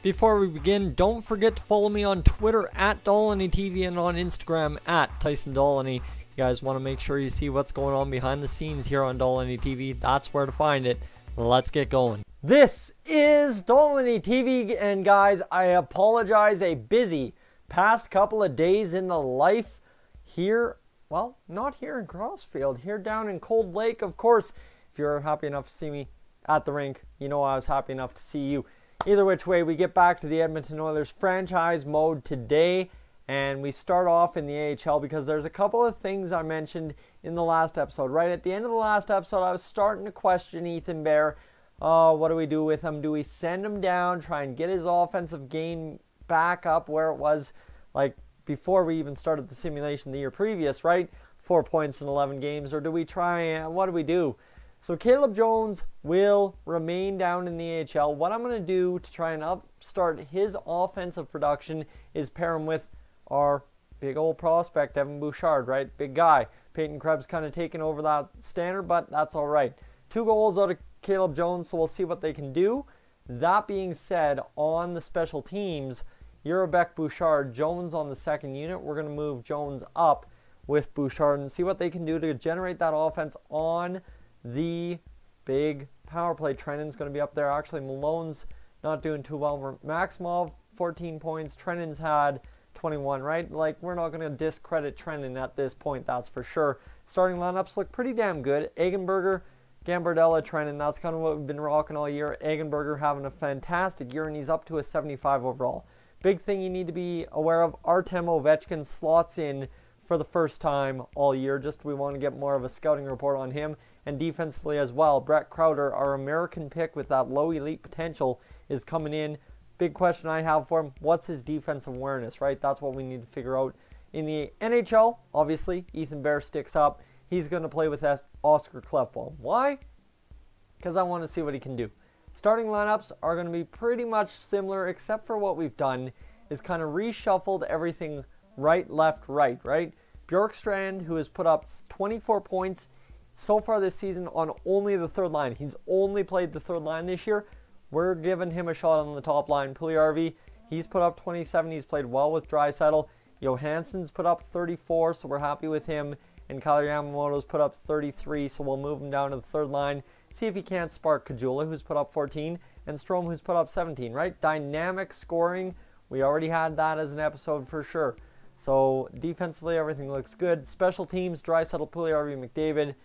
Before we begin, don't forget to follow me on Twitter at TV and on Instagram at Tyson Dolynny. You guys want to make sure you see what's going on behind the scenes here on Dolynny TV. That's where to find it. Let's get going. This is Dolynny TV, and guys, I apologize. A busy past couple of days in the life here. Well, not here in Crossfield, here down in Cold Lake. Of course, if you're happy enough to see me at the rink, you know I was happy enough to see you. Either which way, we get back to the Edmonton Oilers franchise mode today, and we start off in the AHL because there's a couple of things I mentioned in the last episode. Right at the end of the last episode, I was starting to question Ethan Bear. Oh, what do we do with him? Do we send him down, try and get his offensive game back up where it was like before we even started the simulation the year previous, right? Four points in 11 games, or do we try and what do we do? So Caleb Jones will remain down in the AHL. What I'm going to do to try and upstart his offensive production is pair him with our big old prospect, Evan Bouchard, right? Big guy. Peyton Krebs kind of taking over that standard, but that's all right. Two goals out of Caleb Jones, so we'll see what they can do. That being said, on the special teams, Jurabek Bouchard, Jones on the second unit. We're going to move Jones up with Bouchard and see what they can do to generate that offense on – the big power play. Trenin's going to be up there. Actually, Malone's not doing too well. Maximov, 14 points. Trenin's had 21, right? Like, we're not going to discredit Trenin at this point, that's for sure. Starting lineups look pretty damn good. Eggenberger, Gambardella, Trenin, that's kind of what we've been rocking all year. Eggenberger having a fantastic year, and he's up to a 75 overall. Big thing you need to be aware of, Artem Ovechkin slots in for the first time all year. Just we want to get more of a scouting report on him and defensively as well. Brett Crowder, our American pick with that low elite potential, is coming in. Big question I have for him what's his defensive awareness, right? That's what we need to figure out. In the NHL, obviously, Ethan Bear sticks up. He's going to play with us, Oscar Klefbom. Why? Because I want to see what he can do. Starting lineups are going to be pretty much similar, except for what we've done is kind of reshuffled everything right, left, right, right? Bjorkstrand, who has put up 24 points so far this season on only the third line. He's only played the third line this year. We're giving him a shot on the top line. Puljujarvi, he's put up 27. He's played well with Draisaitl. Johansson's put up 34, so we're happy with him. And Kailer Yamamoto's put up 33, so we'll move him down to the third line. See if he can't spark Caggiula, who's put up 14, and Strome, who's put up 17, right? Dynamic scoring. We already had that as an episode for sure. So defensively, everything looks good. Special teams, Draisaitl, Puljujarvi, McDavid.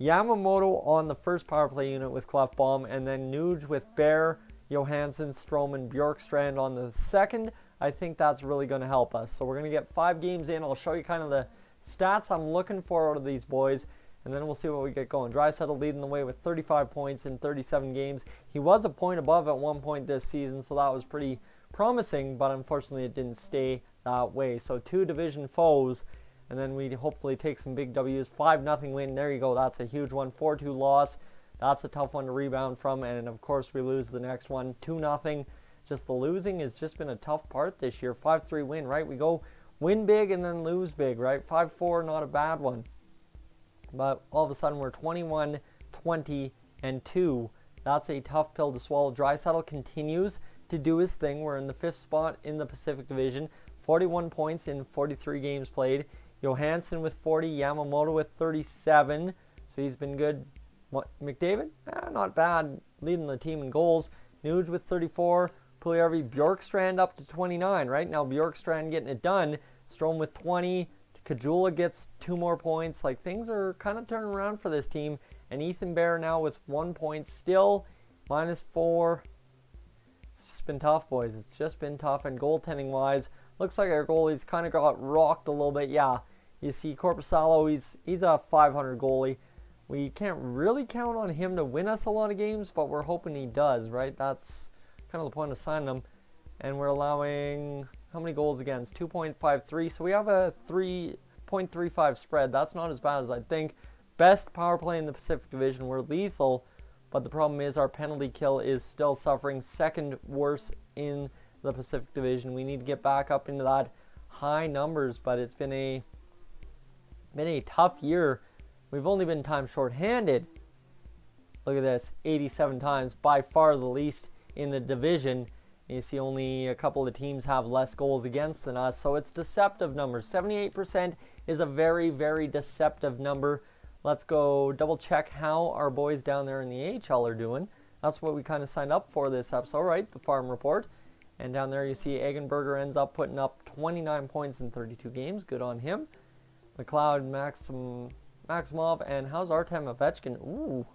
Yamamoto on the first power play unit with Klefbom, and then Nuge with Bear, Johansson, Stroman, Bjorkstrand on the second. I think that's really going to help us. So we're going to get five games in. I'll show you kind of the stats I'm looking for out of these boys, and then we'll see what we get going. Draisaitl leading the way with 35 points in 37 games. He was a point above at one point this season, so that was pretty promising, but unfortunately it didn't stay that way. So two division foes, and then we hopefully take some big W's. 5 nothing win. There you go. That's a huge one. 4 2 loss. That's a tough one to rebound from. And of course, we lose the next one. 2 nothing. Just the losing has just been a tough part this year. 5 3 win, right? We go win big and then lose big, right? 5 4, not a bad one. But all of a sudden, we're 21 20 and 2. That's a tough pill to swallow. Draisaitl continues to do his thing. We're in the fifth spot in the Pacific Division. 41 points in 43 games played. Johansson with 40, Yamamoto with 37. So he's been good. McDavid? Eh, not bad, leading the team in goals. Nuge with 34. Puljujarvi, Bjorkstrand up to 29. Right now, Bjorkstrand getting it done. Strome with 20. Caggiula gets two more points. Like things are kind of turning around for this team. And Ethan Bear now with one point still, minus four. It's just been tough, boys. It's just been tough. And goaltending wise, Looks like our goalie's kind of got rocked a little bit. Yeah, you see Korpisalo, he's, he's a 500 goalie. We can't really count on him to win us a lot of games, but we're hoping he does, right? That's kind of the point of signing him. And we're allowing, how many goals against? 2.53. So we have a 3.35 spread. That's not as bad as I think. Best power play in the Pacific Division. We're lethal, but the problem is our penalty kill is still suffering. Second worst in the Pacific Division. We need to get back up into that high numbers, but it's been a been a tough year. We've only been time short-handed. Look at this, 87 times, by far the least in the division. You see only a couple of teams have less goals against than us, so it's deceptive numbers. 78% is a very, very deceptive number. Let's go double check how our boys down there in the AHL are doing. That's what we kind of signed up for this episode, right? The farm report. And down there you see Eggenberger ends up putting up 29 points in 32 games. Good on him. McLeod, Maxim, Maximov, and how's Artem Ovechkin? Ooh.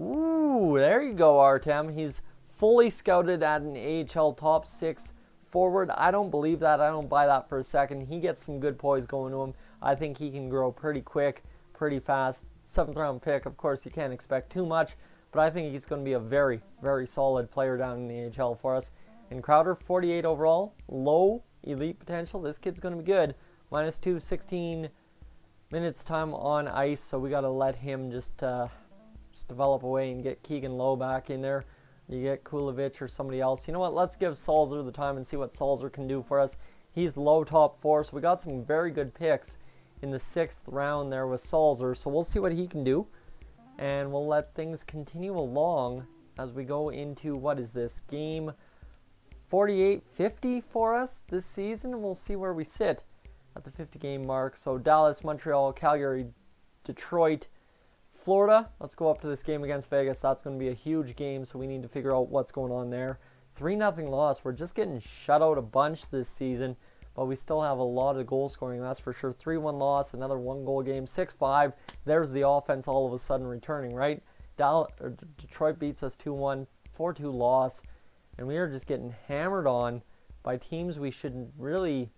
Ooh, there you go, Artem. He's fully scouted at an AHL top six forward. I don't believe that. I don't buy that for a second. He gets some good poise going to him. I think he can grow pretty quick, pretty fast. Seventh round pick, of course, you can't expect too much, but I think he's going to be a very, very solid player down in the AHL for us. And Crowder, 48 overall, low elite potential. This kid's going to be good. Minus two, 16 minutes time on ice, so we got to let him just, uh, just develop away and get Keegan Lowe back in there. You get Kulovich or somebody else. You know what? Let's give Salzer the time and see what Salzer can do for us. He's low top four, so we got some very good picks in the sixth round there with Salzer. So we'll see what he can do. And we'll let things continue along as we go into, what is this, game 48-50 for us this season. We'll see where we sit at the 50 game mark. So Dallas, Montreal, Calgary, Detroit, Florida. Let's go up to this game against Vegas. That's going to be a huge game, so we need to figure out what's going on there. 3 nothing loss. We're just getting shut out a bunch this season, but we still have a lot of goal scoring, that's for sure. 3 1 loss, another one goal game. 6 5. There's the offense all of a sudden returning, right? Dallas, Detroit beats us 2 1, 4 2 loss, and we are just getting hammered on by teams we shouldn't really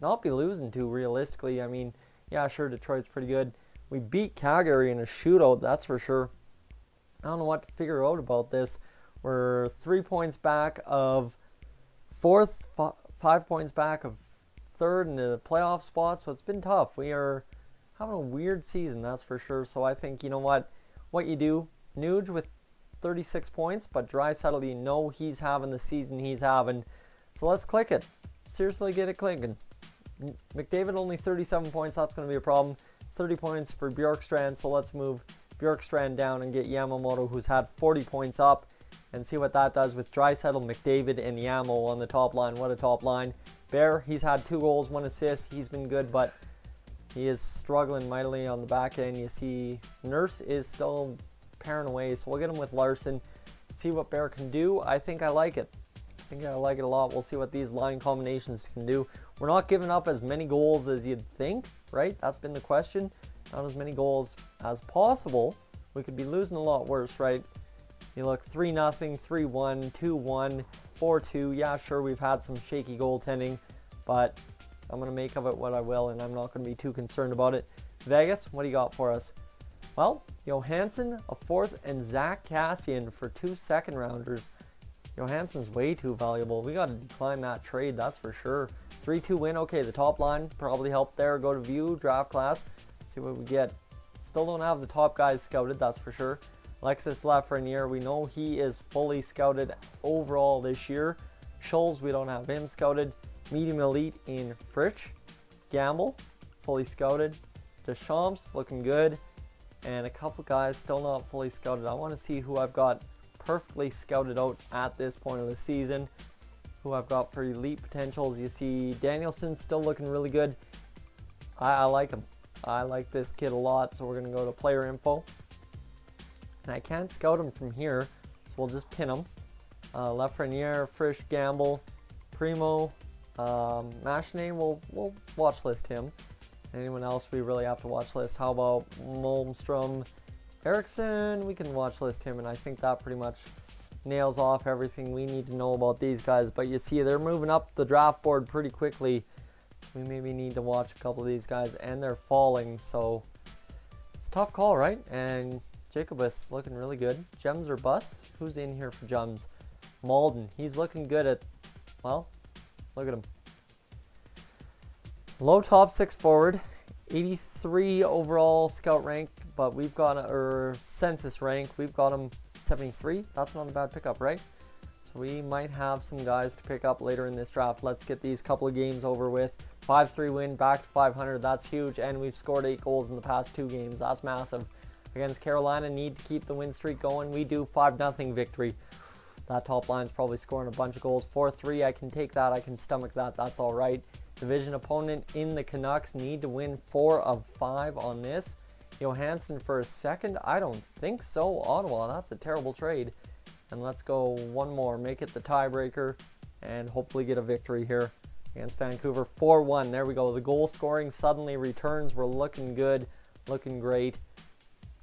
not be losing to realistically. I mean, yeah, sure, Detroit's pretty good. We beat Calgary in a shootout, that's for sure. I don't know what to figure out about this. We're three points back of fourth, five points back of third in the playoff spot, so it's been tough. We are having a weird season, that's for sure. So I think, you know what, what you do, Nuge with 36 points, but Draisaitl, you know he's having the season he's having. So let's click it. Seriously, get it clicking. McDavid only 37 points, that's going to be a problem. 30 points for Bjorkstrand, so let's move Bjorkstrand down and get Yamamoto, who's had 40 points up and see what that does with Draisaitl, McDavid, and Yamo on the top line. What a top line. Bear, he's had two goals, one assist. He's been good, but he is struggling mightily on the back end. You see Nurse is still pairing away, so we'll get him with Larsson. See what Bear can do. I think I like it. I think I like it a lot. We'll see what these line combinations can do. We're not giving up as many goals as you'd think, right? That's been the question. Not as many goals as possible. We could be losing a lot worse, right? You look 3 0, 3 1, 2 1, 4 2. Yeah, sure, we've had some shaky goaltending, but I'm going to make of it what I will, and I'm not going to be too concerned about it. Vegas, what do you got for us? Well, Johansson, a fourth, and Zack Kassian for two second rounders. Johansson's way too valuable. We got to decline that trade, that's for sure. 3 2 win. Okay, the top line probably helped there. Go to view, draft class, see what we get. Still don't have the top guys scouted, that's for sure. Alexis Lafreniere, we know he is fully scouted overall this year. Schultz, we don't have him scouted. Medium elite in Fritsch. Gamble, fully scouted. Deschamps, looking good. And a couple guys still not fully scouted. I want to see who I've got perfectly scouted out at this point of the season. Who I've got for elite potentials. You see Danielson still looking really good. I, I like him. I like this kid a lot, so we're going to go to player info. And I can't scout him from here, so we'll just pin him. Uh, Lafreniere, Frisch, Gamble, Primo, um, we'll, we'll watch list him. Anyone else we really have to watch list? How about Molmstrom? Erickson, we can watch list him, and I think that pretty much nails off everything we need to know about these guys. But you see, they're moving up the draft board pretty quickly. We maybe need to watch a couple of these guys, and they're falling, so it's a tough call, right? And Jacobus looking really good. Gems or busts? Who's in here for gems? Malden. He's looking good at, well, look at him. Low top six forward. 83 overall scout rank, but we've got, or census rank, we've got him 73. That's not a bad pickup, right? So we might have some guys to pick up later in this draft. Let's get these couple of games over with. 5-3 win, back to 500. That's huge, and we've scored eight goals in the past two games. That's massive against Carolina. Need to keep the win streak going. We do 5 0 victory. That top line's probably scoring a bunch of goals. 4-3, I can take that. I can stomach that. That's all right. Division opponent in the Canucks need to win 4 of 5 on this. Johansson for a second? I don't think so. Ottawa, that's a terrible trade. And let's go one more. Make it the tiebreaker and hopefully get a victory here against Vancouver. 4-1. There we go. The goal scoring suddenly returns. We're looking good. Looking great.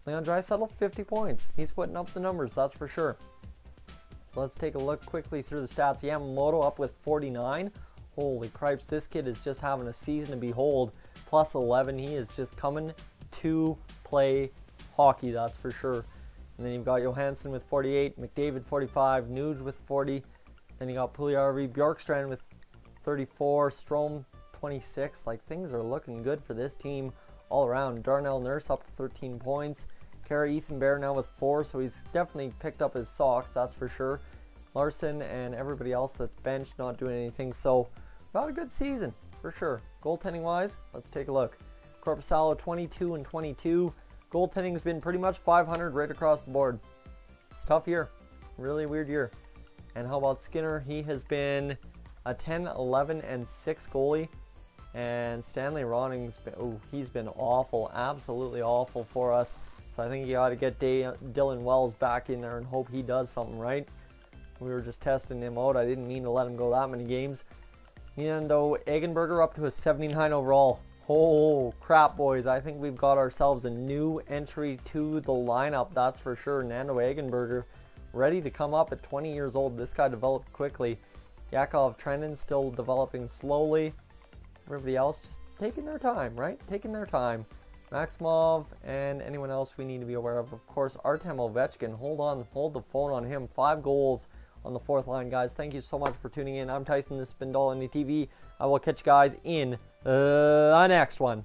Leon Draisaitl, 50 points. He's putting up the numbers, that's for sure. So let's take a look quickly through the stats. Yamamoto up with 49. Holy cripes, this kid is just having a season to behold. Plus 11, he is just coming to play hockey, that's for sure. And then you've got Johansson with 48, McDavid 45, Nuge with 40. Then you got Puljujarvi, Bjorkstrand with 34, Strome 26. Like things are looking good for this team all around. Darnell Nurse up to 13 points. Carey Ethan Bear now with four, so he's definitely picked up his socks, that's for sure. Larsson and everybody else that's benched not doing anything, so not a good season for sure. Goaltending wise, let's take a look. Korpisalo 22 and 22. Goaltending's been pretty much 500 right across the board. It's tough year, really weird year. And how about Skinner? He has been a 10, 11, and 6 goalie. And Stanley Roning's been, oh, he's been awful, absolutely awful for us. I think you ought to get Day Dylan Wells back in there and hope he does something right. We were just testing him out. I didn't mean to let him go that many games. Nando oh, Eggenberger up to a 79 overall. Oh crap, boys. I think we've got ourselves a new entry to the lineup. That's for sure. Nando Eggenberger ready to come up at 20 years old. This guy developed quickly. Yakov Trenin still developing slowly. Everybody else just taking their time, right? Taking their time. Maximov and anyone else we need to be aware of. Of course, Artem Ovechkin. Hold on, hold the phone on him. Five goals on the fourth line, guys. Thank you so much for tuning in. I'm Tyson, this has been Doll TV. I will catch you guys in the next one.